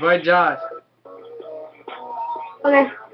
Vai, Josh. Okay.